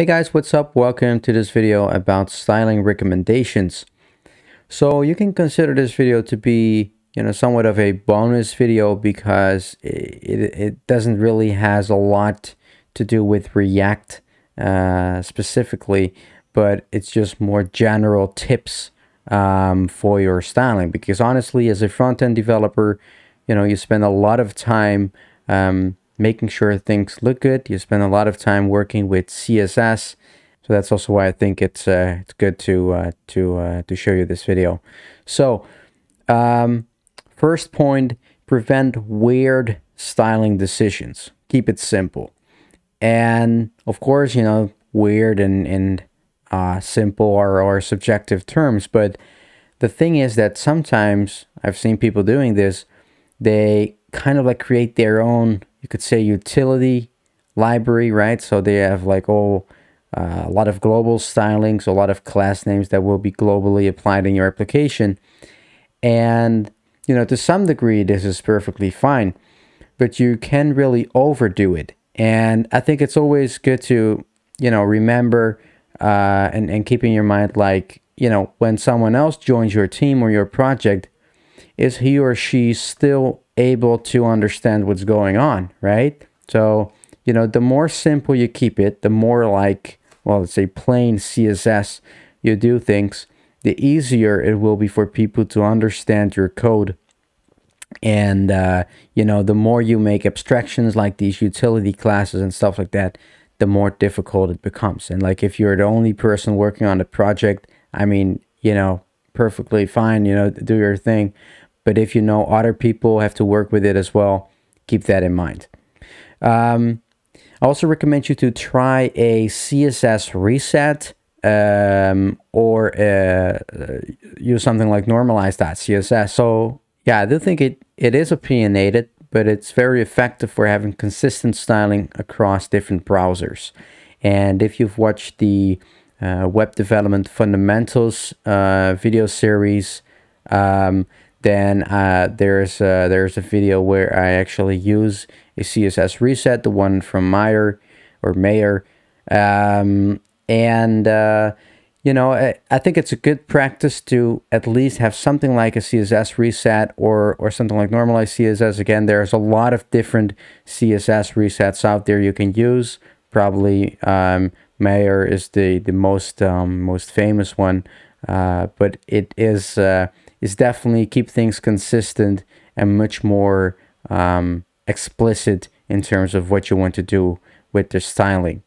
Hey guys, what's up? Welcome to this video about styling recommendations. So you can consider this video to be, you know, somewhat of a bonus video because it, it doesn't really has a lot to do with React uh, specifically, but it's just more general tips um, for your styling. Because honestly, as a front-end developer, you know, you spend a lot of time um, making sure things look good. You spend a lot of time working with CSS. So that's also why I think it's uh, it's good to uh, to uh, to show you this video. So um, first point: prevent weird styling decisions. Keep it simple, and of course, you know, weird and and uh, simple are, are subjective terms. But the thing is that sometimes I've seen people doing this. They kind of like create their own you could say utility library, right? So they have like all uh, a lot of global stylings, a lot of class names that will be globally applied in your application. And, you know, to some degree, this is perfectly fine, but you can really overdo it. And I think it's always good to, you know, remember uh, and, and keep in your mind, like, you know, when someone else joins your team or your project, is he or she still able to understand what's going on, right? So, you know, the more simple you keep it, the more like, well, let's say plain CSS you do things, the easier it will be for people to understand your code. And, uh, you know, the more you make abstractions like these utility classes and stuff like that, the more difficult it becomes. And like if you're the only person working on the project, I mean, you know, perfectly fine, you know, do your thing. But if you know other people have to work with it as well, keep that in mind. Um, I also recommend you to try a CSS reset um, or uh, use something like normalize.css. So yeah, I do think it, it is opinionated, but it's very effective for having consistent styling across different browsers. And if you've watched the uh, web development fundamentals uh, video series, um, then uh, there's a, there's a video where I actually use a CSS reset, the one from Meyer or Mayer, um, and uh, you know I, I, think it's a good practice to at least have something like a CSS reset or or something like normalized CSS. Again, there's a lot of different CSS resets out there you can use. Probably um, Mayer is the the most um, most famous one, uh, but it is uh, is definitely keep things consistent and much more um, explicit in terms of what you want to do with the styling.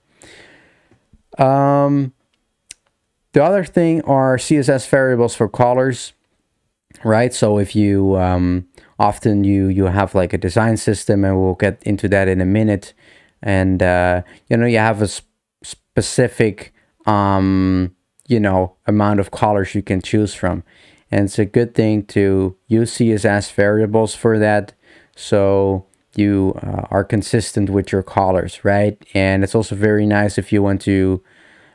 Um, the other thing are CSS variables for colors, right? So if you um, often you you have like a design system, and we'll get into that in a minute, and uh, you know you have a sp specific um, you know amount of colors you can choose from and it's a good thing to use CSS variables for that. So you uh, are consistent with your colors right? And it's also very nice if you want to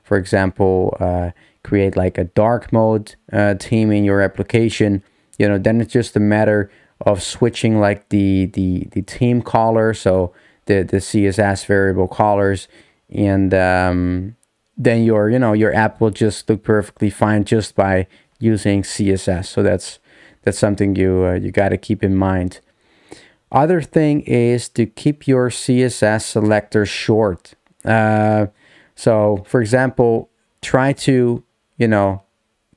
for example uh, create like a dark mode uh, theme in your application. You know then it's just a matter of switching like the the the theme color so the the css variable colors and um, then your you know your app will just look perfectly fine just by using CSS. So that's that's something you uh, you got to keep in mind. Other thing is to keep your CSS selector short. Uh, so for example, try to, you know,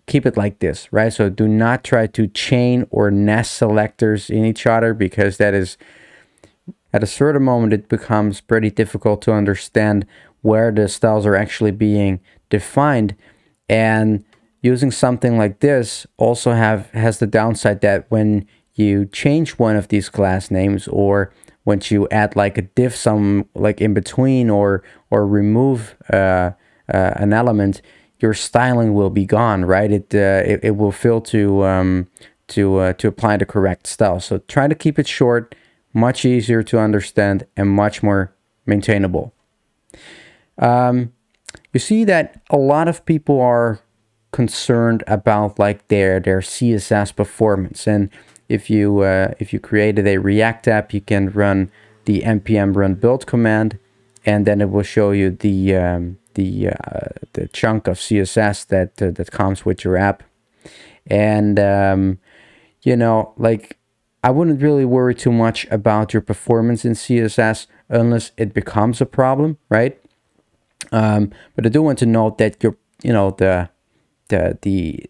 keep it like this, right? So do not try to chain or nest selectors in each other because that is, at a certain moment, it becomes pretty difficult to understand where the styles are actually being defined. And using something like this also have has the downside that when you change one of these class names or once you add like a div some like in between or or remove uh, uh, an element your styling will be gone right? It uh, it, it, will fail to um, to uh, to apply the correct style. So try to keep it short much easier to understand and much more maintainable. Um, you see that a lot of people are concerned about like their their CSS performance. And if you uh, if you created a React app, you can run the npm run build command, and then it will show you the um, the uh, the chunk of CSS that uh, that comes with your app, and um, you know, like I wouldn't really worry too much about your performance in CSS unless it becomes a problem, right? Um, but I do want to note that your, you know, the the the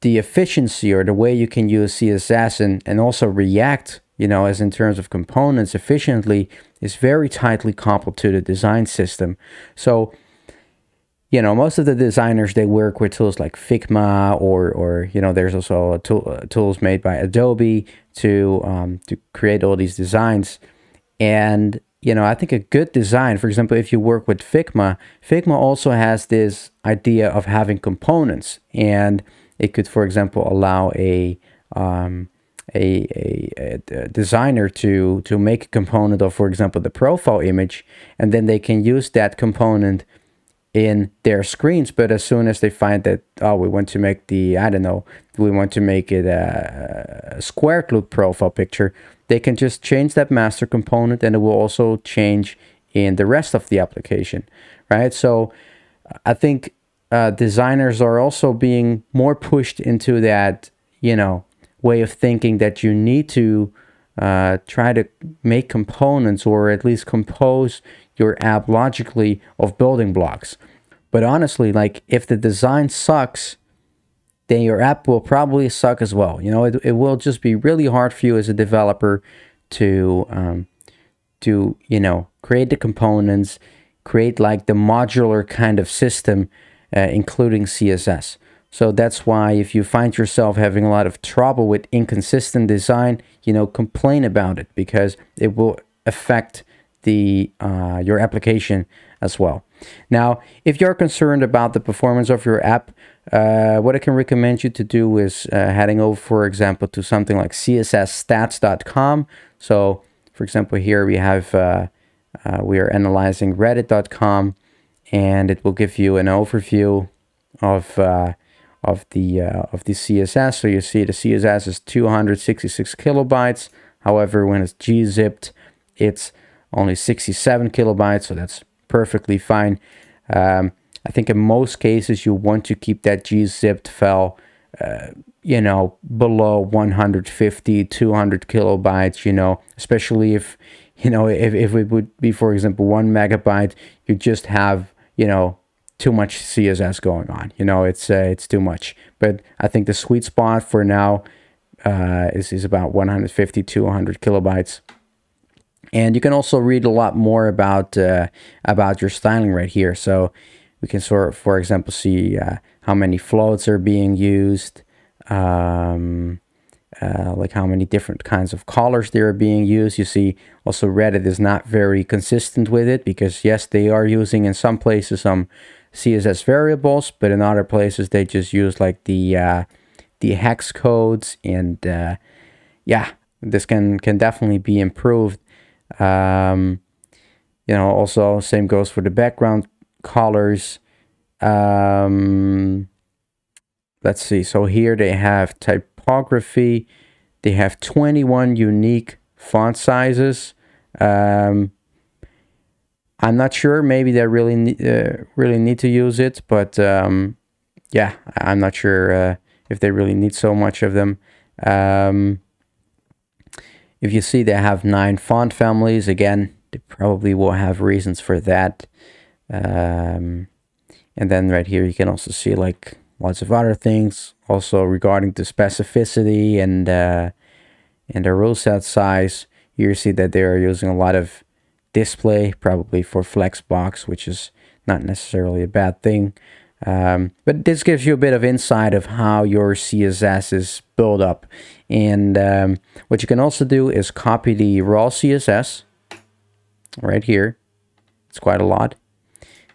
the efficiency or the way you can use CSS and, and also React, you know, as in terms of components efficiently is very tightly coupled to the design system. So, you know, most of the designers, they work with tools like Figma or, or you know, there's also tool, uh, tools made by Adobe to, um, to create all these designs. And, you know, I think a good design, for example, if you work with Figma, Figma also has this idea of having components. And it could, for example, allow a um, a, a, a, designer to to make a component of, for example, the profile image, and then they can use that component in their screens. But as soon as they find that, oh, we want to make the, I don't know, we want to make it a, squared look profile picture, they can just change that master component, and it will also change in the rest of the application, right? So I think uh, designers are also being more pushed into that, you know, way of thinking that you need to uh, try to make components or at least compose your app logically of building blocks. But honestly, like if the design sucks, then your app will probably suck as well. You know, it, it will just be really hard for you as a developer to um, to you know create the components, create like the modular kind of system uh, including CSS. So that's why if you find yourself having a lot of trouble with inconsistent design, you know, complain about it because it will affect the uh, your application as well. Now, if you're concerned about the performance of your app, uh, what I can recommend you to do is uh, heading over, for example, to something like cssstats.com. So, for example, here we have uh, uh, we are analyzing reddit.com and it will give you an overview of uh, of the uh, of the CSS. So you see the CSS is 266 kilobytes. However, when it's gzipped, it's only 67 kilobytes. So that's perfectly fine. Um, I think in most cases you want to keep that gzipped file, uh, you know, below 150, 200 kilobytes. You know, especially if you know if, if it would be, for example, one megabyte, you just have you know, too much CSS going on. You know, it's uh, it's too much. But I think the sweet spot for now uh, is is about 150 to 100 kilobytes. And you can also read a lot more about uh, about your styling right here. So we can sort of, for example, see uh, how many floats are being used. Um, uh, like how many different kinds of colors they are being used. You see also Reddit is not very consistent with it because yes, they are using in some places some CSS variables, but in other places they just use like the uh, the hex codes and uh, yeah, this can can definitely be improved. Um, you know, also same goes for the background colors. Um, let's see. So here they have typography. They have 21 unique font sizes. Um, I'm not sure. Maybe they really uh, really need to use it, but um, yeah, I'm not sure uh, if they really need so much of them. Um, if you see they have nine font families, again, they probably will have reasons for that. Um, and then right here, you can also see like lots of other things also regarding the specificity and uh, and the rule set size you see that they are using a lot of display probably for flexbox which is not necessarily a bad thing. Um, but this gives you a bit of insight of how your css is built up. And um, what you can also do is copy the raw css right here. It's quite a lot.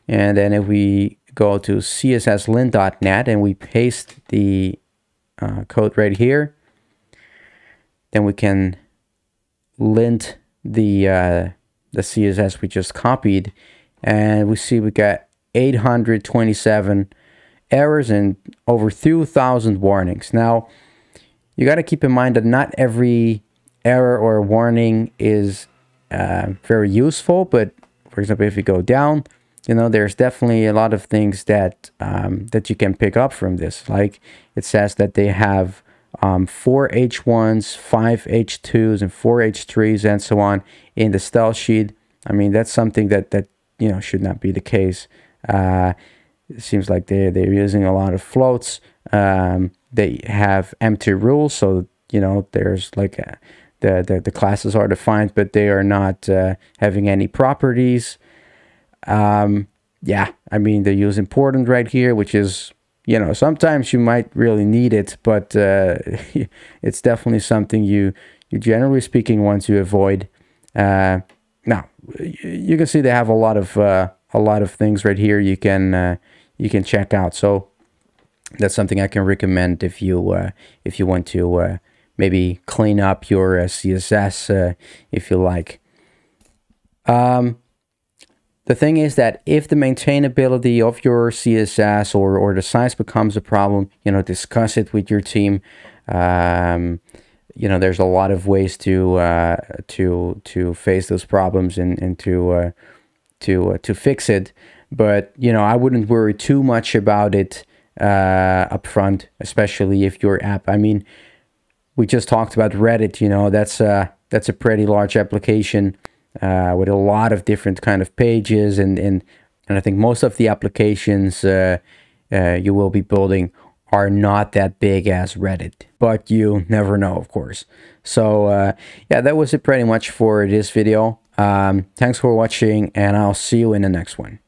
And then if we go to csslint.net and we paste the uh, code right here, then we can lint the uh, the CSS we just copied, and we see we got 827 errors and over 2,000 warnings. Now, you got to keep in mind that not every error or warning is uh, very useful, but for example, if you go down, you know, there's definitely a lot of things that um, that you can pick up from this. Like it says that they have um, four H1s, five H2s, and four H3s, and so on in the style sheet. I mean, that's something that that you know should not be the case. Uh, it seems like they they're using a lot of floats. Um, they have empty rules, so you know there's like a, the, the the classes are defined, but they are not uh, having any properties. Um, yeah, I mean they use important right here, which is you know sometimes you might really need it, but uh, it's definitely something you you generally speaking want to avoid. Uh, now you can see they have a lot of uh, a lot of things right here you can uh, you can check out. So that's something I can recommend if you uh, if you want to uh, maybe clean up your CSS if you like. Um, the thing is that if the maintainability of your CSS or, or the size becomes a problem, you know, discuss it with your team. Um, you know, there's a lot of ways to uh, to to face those problems and, and to uh, to uh, to fix it. But you know, I wouldn't worry too much about it uh, up front, especially if your app. I mean, we just talked about Reddit. You know, that's a that's a pretty large application uh, with a lot of different kind of pages, and and and I think most of the applications uh, uh, you will be building are not that big as Reddit, but you never know, of course. So uh, yeah, that was it pretty much for this video. Um, thanks for watching, and I'll see you in the next one.